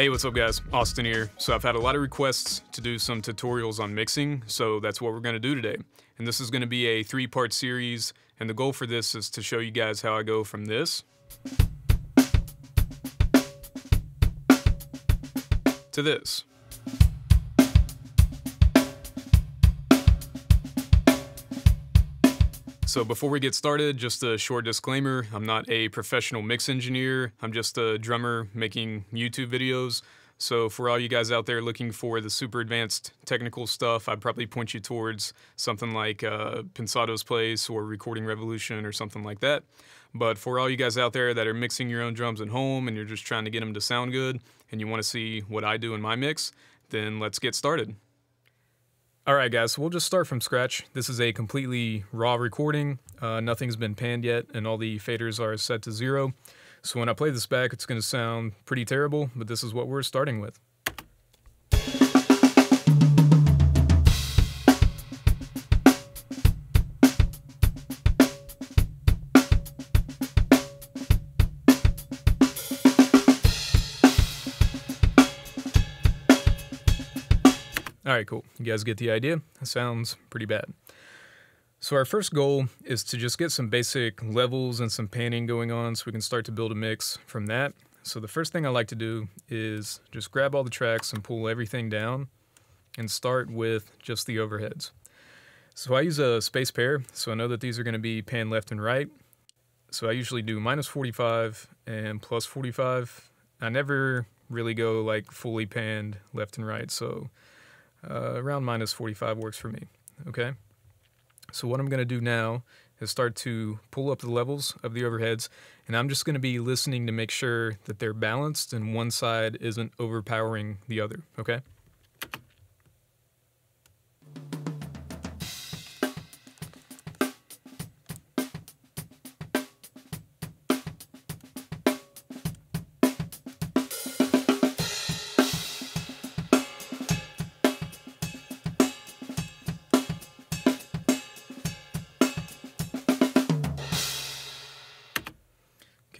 Hey, what's up guys? Austin here. So I've had a lot of requests to do some tutorials on mixing, so that's what we're gonna do today. And this is gonna be a three-part series, and the goal for this is to show you guys how I go from this to this. So before we get started, just a short disclaimer. I'm not a professional mix engineer. I'm just a drummer making YouTube videos. So for all you guys out there looking for the super advanced technical stuff, I'd probably point you towards something like uh, Pensado's Place or Recording Revolution or something like that. But for all you guys out there that are mixing your own drums at home and you're just trying to get them to sound good and you want to see what I do in my mix, then let's get started. Alright guys, so we'll just start from scratch. This is a completely raw recording. Uh, nothing's been panned yet and all the faders are set to zero. So when I play this back, it's going to sound pretty terrible, but this is what we're starting with. All right, cool. You guys get the idea? That sounds pretty bad. So our first goal is to just get some basic levels and some panning going on so we can start to build a mix from that. So the first thing I like to do is just grab all the tracks and pull everything down and start with just the overheads. So I use a space pair, so I know that these are going to be panned left and right. So I usually do minus 45 and plus 45. I never really go like fully panned left and right, so uh, around minus 45 works for me, okay? So what I'm going to do now is start to pull up the levels of the overheads, and I'm just going to be listening to make sure that they're balanced and one side isn't overpowering the other, okay?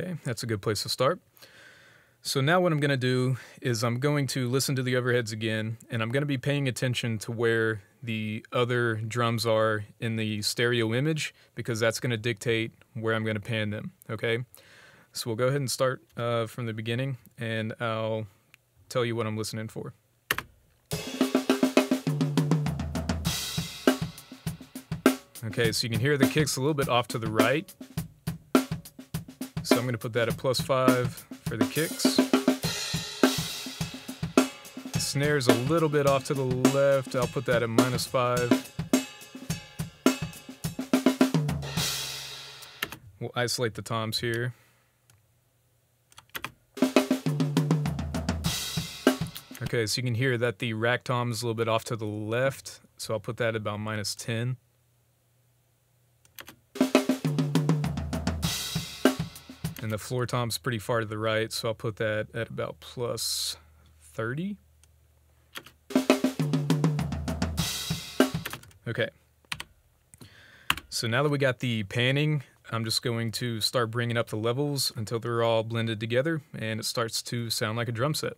Okay, that's a good place to start. So now what I'm going to do is I'm going to listen to the overheads again, and I'm going to be paying attention to where the other drums are in the stereo image, because that's going to dictate where I'm going to pan them, okay? So we'll go ahead and start uh, from the beginning, and I'll tell you what I'm listening for. Okay, so you can hear the kicks a little bit off to the right, I'm going to put that at plus five for the kicks. The snare's a little bit off to the left. I'll put that at minus five. We'll isolate the toms here. Okay, so you can hear that the rack tom is a little bit off to the left, so I'll put that at about minus 10. And the floor tom's pretty far to the right, so I'll put that at about plus 30. Okay. So now that we got the panning, I'm just going to start bringing up the levels until they're all blended together and it starts to sound like a drum set.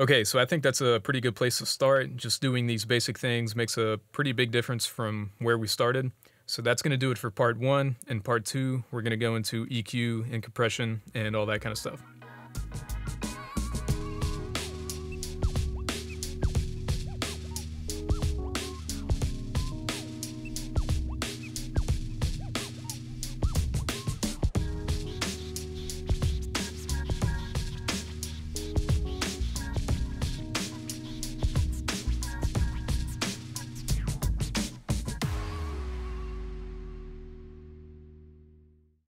Okay, so I think that's a pretty good place to start. Just doing these basic things makes a pretty big difference from where we started. So that's going to do it for part one. And part two, we're going to go into EQ and compression and all that kind of stuff.